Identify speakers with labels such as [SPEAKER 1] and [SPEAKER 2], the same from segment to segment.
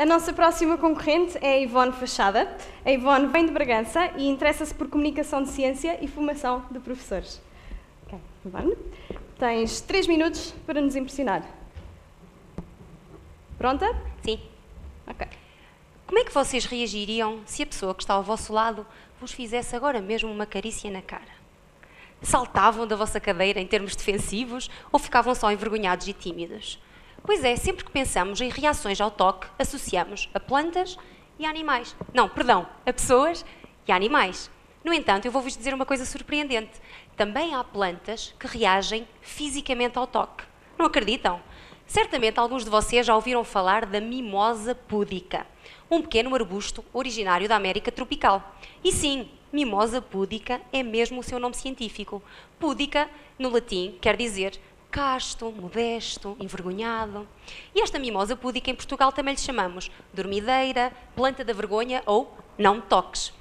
[SPEAKER 1] A nossa próxima concorrente é a Ivone Fachada. A Ivone vem de Bragança e interessa-se por comunicação de ciência e formação de professores. Ok, Ivone, tens três minutos para nos impressionar. Pronta?
[SPEAKER 2] Sim.
[SPEAKER 1] Ok.
[SPEAKER 2] Como é que vocês reagiriam se a pessoa que está ao vosso lado vos fizesse agora mesmo uma carícia na cara? Saltavam da vossa cadeira em termos defensivos ou ficavam só envergonhados e tímidos? Pois é, sempre que pensamos em reações ao toque, associamos a plantas e a animais. Não, perdão, a pessoas e a animais. No entanto, eu vou-vos dizer uma coisa surpreendente. Também há plantas que reagem fisicamente ao toque. Não acreditam? Certamente alguns de vocês já ouviram falar da mimosa púdica, um pequeno arbusto originário da América tropical. E sim, mimosa púdica é mesmo o seu nome científico. Púdica, no latim, quer dizer casto, modesto, envergonhado. E esta mimosa púdica em Portugal também lhe chamamos dormideira, planta da vergonha ou não toques.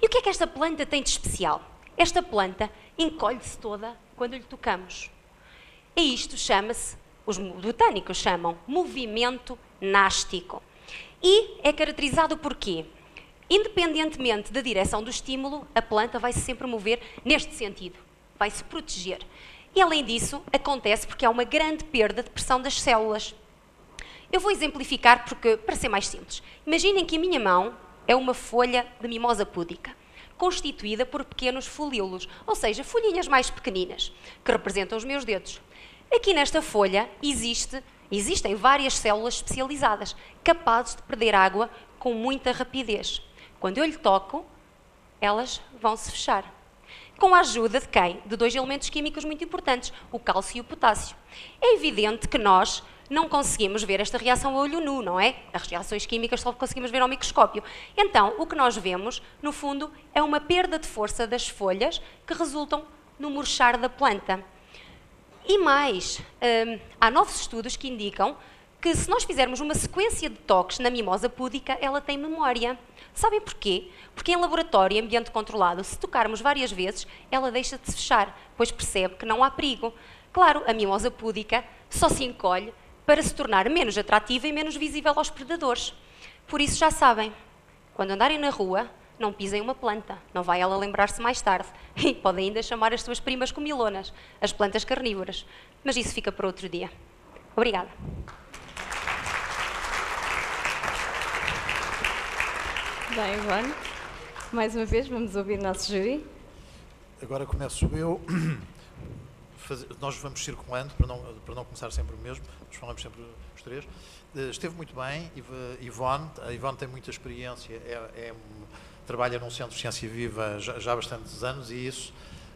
[SPEAKER 2] E o que é que esta planta tem de especial? Esta planta encolhe-se toda quando lhe tocamos. E isto chama-se, os botânicos chamam, movimento nástico. E é caracterizado por quê? Independentemente da direção do estímulo, a planta vai se sempre mover neste sentido, vai se proteger. E além disso, acontece porque há uma grande perda de pressão das células. Eu vou exemplificar porque, para ser mais simples, imaginem que a minha mão é uma folha de mimosa púdica, constituída por pequenos folíolos, ou seja, folhinhas mais pequeninas, que representam os meus dedos. Aqui nesta folha existe, existem várias células especializadas, capazes de perder água com muita rapidez. Quando eu lhe toco, elas vão se fechar com a ajuda de quem? De dois elementos químicos muito importantes, o cálcio e o potássio. É evidente que nós não conseguimos ver esta reação a olho nu, não é? As reações químicas só conseguimos ver ao microscópio. Então, o que nós vemos, no fundo, é uma perda de força das folhas que resultam no murchar da planta. E mais, hum, há novos estudos que indicam que se nós fizermos uma sequência de toques na mimosa púdica, ela tem memória. Sabem porquê? Porque em laboratório, em ambiente controlado, se tocarmos várias vezes, ela deixa de se fechar, pois percebe que não há perigo. Claro, a mimosa púdica só se encolhe para se tornar menos atrativa e menos visível aos predadores. Por isso já sabem, quando andarem na rua, não pisem uma planta, não vai ela lembrar-se mais tarde. E podem ainda chamar as suas primas comilonas, as plantas carnívoras. Mas isso fica para outro dia. Obrigada.
[SPEAKER 1] Bem, Ivone, mais uma vez vamos ouvir o nosso júri.
[SPEAKER 3] Agora começo eu. Nós vamos circulando, para não, para não começar sempre o mesmo, nós falamos sempre os três. Eh, esteve muito bem, Ivone, a Ivone tem muita experiência, é, é, trabalha num centro de ciência viva já, já há bastantes anos e isso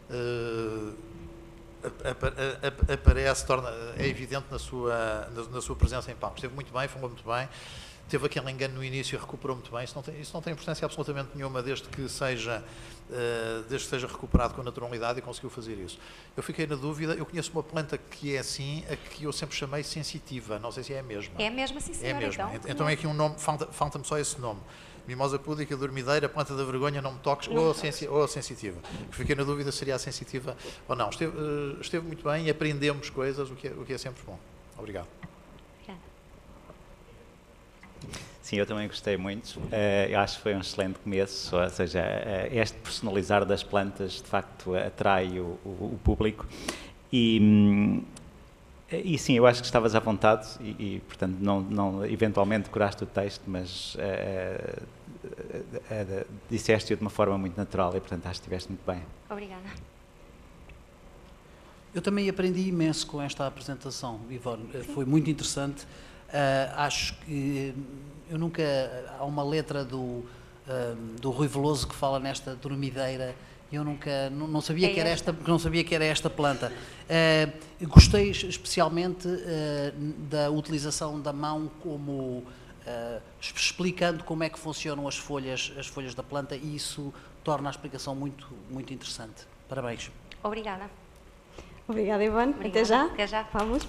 [SPEAKER 3] uh, aparece, torna, é evidente na sua, na, na sua presença em palco. Esteve muito bem, falou muito bem teve aquele engano no início e recuperou muito bem. Isso não tem, isso não tem importância absolutamente nenhuma desde que seja uh, desde que seja recuperado com naturalidade e conseguiu fazer isso. Eu fiquei na dúvida, eu conheço uma planta que é assim, a que eu sempre chamei sensitiva, não sei se é a mesma.
[SPEAKER 2] É a mesma, sim senhora,
[SPEAKER 3] é a mesma.
[SPEAKER 2] então.
[SPEAKER 3] Então é aqui um nome, falta-me falta só esse nome. Mimosa púdica, dormideira, planta da vergonha, não me toques, não ou, sensi ou sensitiva. Fiquei na dúvida se seria a sensitiva ou não. Esteve, uh, esteve muito bem e aprendemos coisas, o que é, o que é sempre bom. Obrigado.
[SPEAKER 4] Sim, eu também gostei muito. Uh, eu acho que foi um excelente começo, ou seja, uh, este personalizar das plantas de facto atrai o, o, o público. E, e sim, eu acho que estavas à vontade e, e portanto, não, não, eventualmente decoraste o texto, mas uh, disseste-o de uma forma muito natural e, portanto, acho que estiveste muito bem.
[SPEAKER 2] Obrigada.
[SPEAKER 5] Eu também aprendi imenso com esta apresentação, Ivone. Foi muito interessante. Uh, acho que eu nunca. Há uma letra do, uh, do Rui Veloso que fala nesta dormideira. Eu nunca não, não sabia é que era esta não sabia que era esta planta. Uh, gostei especialmente da utilização da mão como explicando como é que funcionam as folhas as folhas da planta e isso torna a explicação muito muito interessante. Parabéns.
[SPEAKER 2] Obrigada.
[SPEAKER 1] Obrigada, Ivone. Até já.
[SPEAKER 2] Até já.
[SPEAKER 1] Vamos.